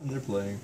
And they're playing.